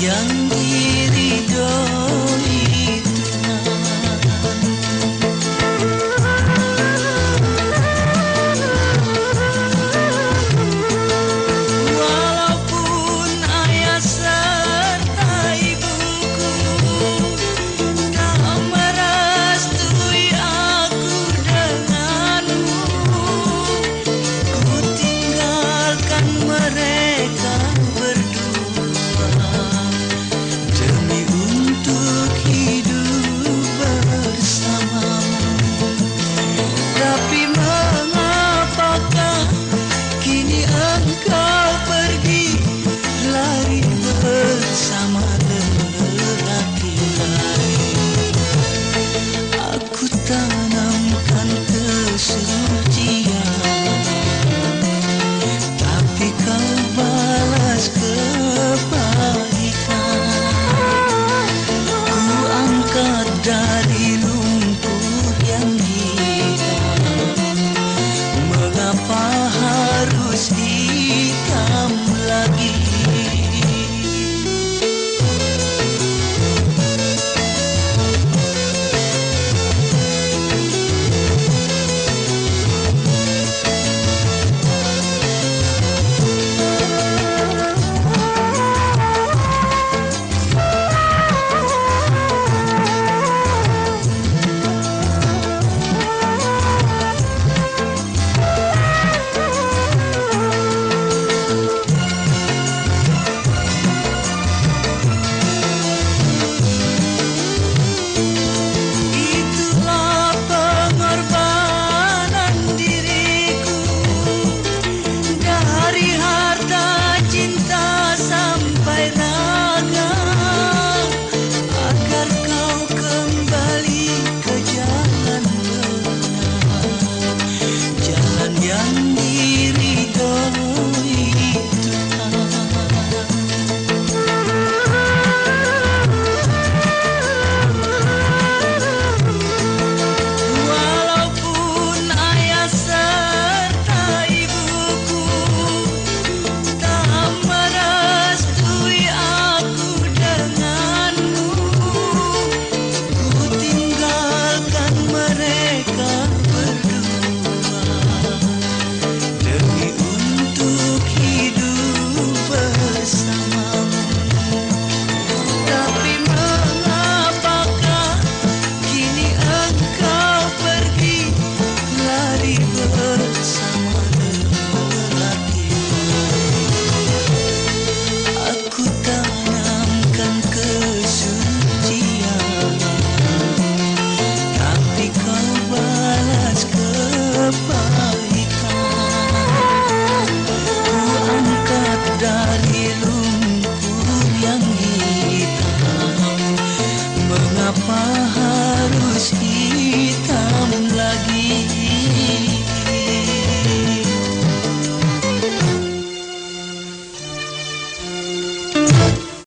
阳光